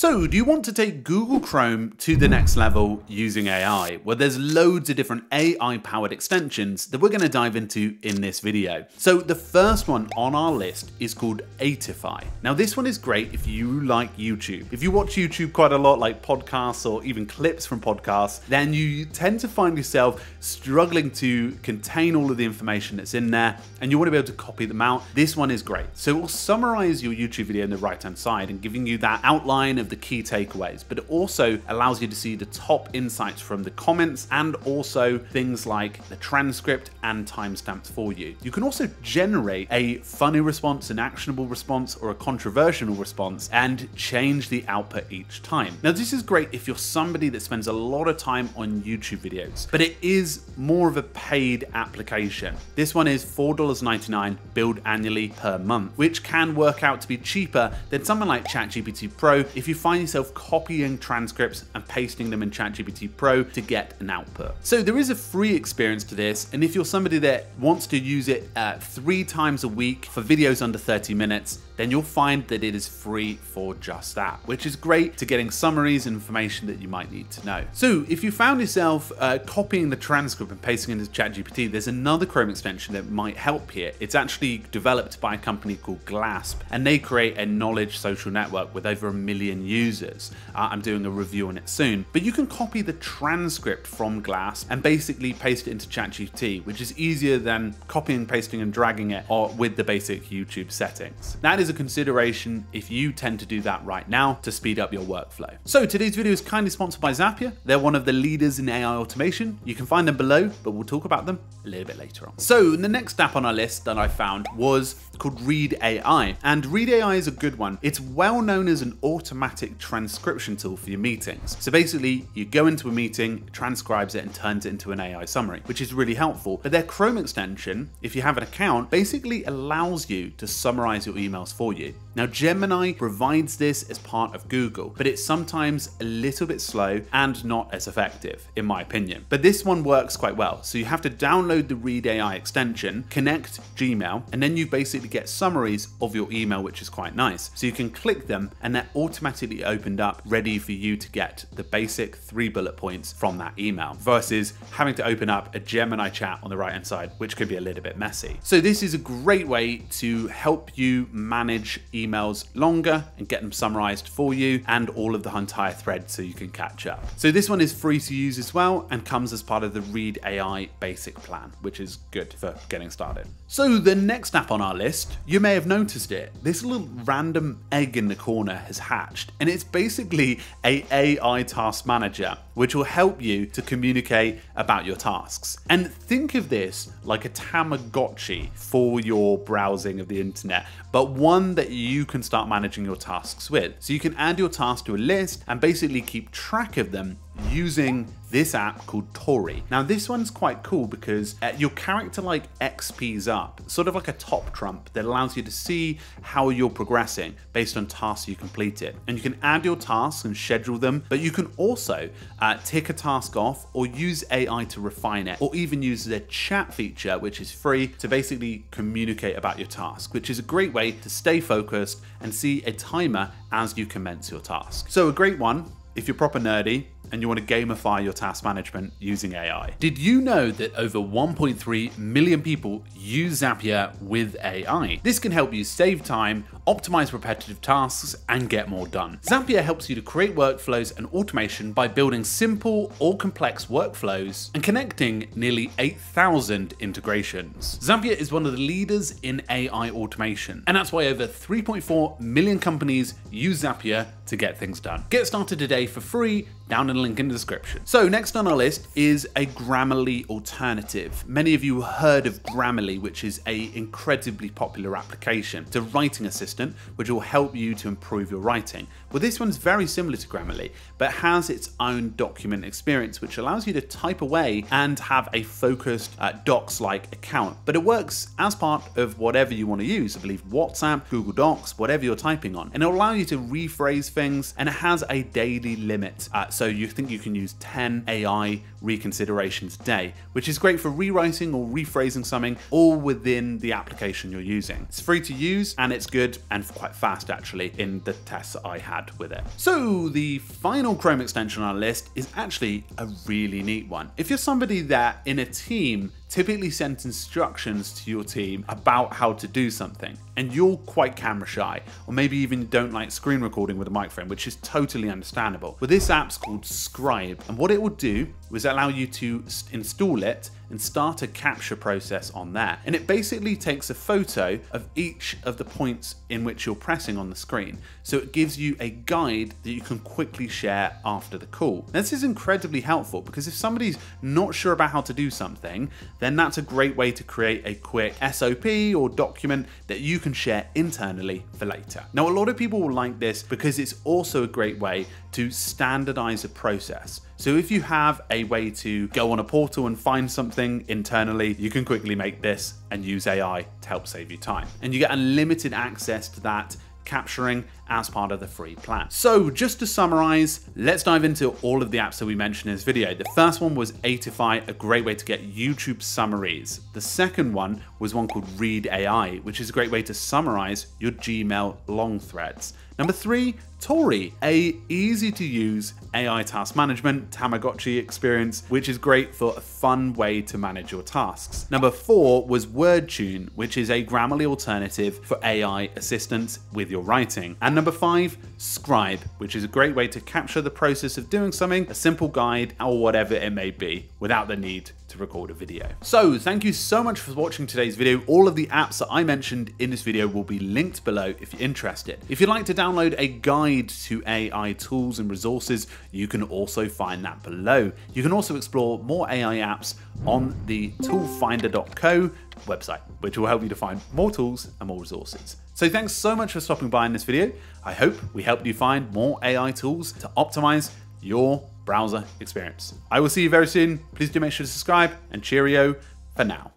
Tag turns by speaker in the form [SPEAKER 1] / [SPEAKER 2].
[SPEAKER 1] So, do you want to take Google Chrome to the next level using AI? Well, there's loads of different AI powered extensions that we're going to dive into in this video. So, the first one on our list is called Eightify. Now, this one is great if you like YouTube. If you watch YouTube quite a lot, like podcasts or even clips from podcasts, then you tend to find yourself struggling to contain all of the information that's in there and you want to be able to copy them out. This one is great. So, it will summarize your YouTube video on the right hand side and giving you that outline of the key takeaways, but it also allows you to see the top insights from the comments and also things like the transcript and timestamps for you. You can also generate a funny response, an actionable response, or a controversial response and change the output each time. Now, this is great if you're somebody that spends a lot of time on YouTube videos, but it is more of a paid application. This one is $4.99 billed annually per month, which can work out to be cheaper than something like ChatGPT Pro if you find yourself copying transcripts and pasting them in ChatGPT Pro to get an output. So there is a free experience to this, and if you're somebody that wants to use it uh, three times a week for videos under 30 minutes, then you'll find that it is free for just that, which is great to getting summaries and information that you might need to know. So if you found yourself uh, copying the transcript and pasting it into ChatGPT, there's another Chrome extension that might help here. It's actually developed by a company called Glasp, and they create a knowledge social network with over a million users. Uh, I'm doing a review on it soon, but you can copy the transcript from Glasp and basically paste it into ChatGPT, which is easier than copying, pasting, and dragging it or with the basic YouTube settings. That is a consideration if you tend to do that right now to speed up your workflow. So today's video is kindly sponsored by Zapier. They're one of the leaders in AI automation. You can find them below, but we'll talk about them a little bit later on. So the next app on our list that I found was called Read AI. And Read AI is a good one. It's well known as an automatic transcription tool for your meetings. So basically, you go into a meeting, transcribes it, and turns it into an AI summary, which is really helpful. But their Chrome extension, if you have an account, basically allows you to summarize your emails for you. Now, Gemini provides this as part of Google, but it's sometimes a little bit slow and not as effective, in my opinion. But this one works quite well. So you have to download the Read AI extension, connect Gmail, and then you basically get summaries of your email, which is quite nice. So you can click them and they're automatically opened up, ready for you to get the basic three bullet points from that email versus having to open up a Gemini chat on the right hand side, which could be a little bit messy. So this is a great way to help you manage emails longer and get them summarized for you and all of the entire thread so you can catch up. So this one is free to use as well and comes as part of the Read AI basic plan, which is good for getting started. So the next app on our list, you may have noticed it. This little random egg in the corner has hatched, and it's basically a AI task manager, which will help you to communicate about your tasks. And think of this like a Tamagotchi for your browsing of the internet, but one that you can start managing your tasks with. So you can add your tasks to a list and basically keep track of them using this app called Tori. Now this one's quite cool because uh, your character like XP's up, sort of like a top trump that allows you to see how you're progressing based on tasks you completed. And you can add your tasks and schedule them, but you can also uh, tick a task off or use AI to refine it, or even use the chat feature, which is free to basically communicate about your task, which is a great way to stay focused and see a timer as you commence your task. So a great one if you're proper nerdy and you want to gamify your task management using AI. Did you know that over 1.3 million people use Zapier with AI? This can help you save time, optimize repetitive tasks, and get more done. Zapier helps you to create workflows and automation by building simple or complex workflows and connecting nearly 8,000 integrations. Zapier is one of the leaders in AI automation, and that's why over 3.4 million companies use Zapier to get things done. Get started today for free down in the link in the description. So next on our list is a Grammarly alternative. Many of you heard of Grammarly, which is a incredibly popular application. It's a writing assistant which will help you to improve your writing. Well, this one's very similar to Grammarly, but has its own document experience, which allows you to type away and have a focused uh, docs-like account. But it works as part of whatever you want to use. I believe WhatsApp, Google Docs, whatever you're typing on. And it'll allow you to rephrase things, and it has a daily limit. Uh, so you think you can use 10 AI reconsiderations a day, which is great for rewriting or rephrasing something all within the application you're using. It's free to use and it's good and quite fast actually in the tests I had with it. So the final Chrome extension on our list is actually a really neat one. If you're somebody that in a team typically sends instructions to your team about how to do something, and you're quite camera shy, or maybe even don't like screen recording with a microphone, which is totally understandable. But this app's called Scribe, and what it will do is allow you to install it and start a capture process on there. And it basically takes a photo of each of the points in which you're pressing on the screen. So it gives you a guide that you can quickly share after the call. Now, this is incredibly helpful because if somebody's not sure about how to do something, then that's a great way to create a quick SOP or document that you can share internally for later. Now, a lot of people will like this because it's also a great way to standardize a process. So if you have a way to go on a portal and find something internally, you can quickly make this and use AI to help save you time. And you get unlimited access to that capturing as part of the free plan. So just to summarize, let's dive into all of the apps that we mentioned in this video. The first one was Eightify, a great way to get YouTube summaries. The second one was one called Read AI, which is a great way to summarize your Gmail long threads. Number three, Tori, a easy to use AI task management Tamagotchi experience, which is great for a fun way to manage your tasks. Number four was WordTune, which is a Grammarly alternative for AI assistance with your writing. And number five, Scribe, which is a great way to capture the process of doing something, a simple guide or whatever it may be, without the need to record a video. So thank you so much for watching today's video. All of the apps that I mentioned in this video will be linked below if you're interested. If you'd like to download a guide to AI tools and resources, you can also find that below. You can also explore more AI apps on the toolfinder.co website, which will help you to find more tools and more resources. So thanks so much for stopping by in this video. I hope we helped you find more AI tools to optimize your browser experience. I will see you very soon. Please do make sure to subscribe and cheerio for now.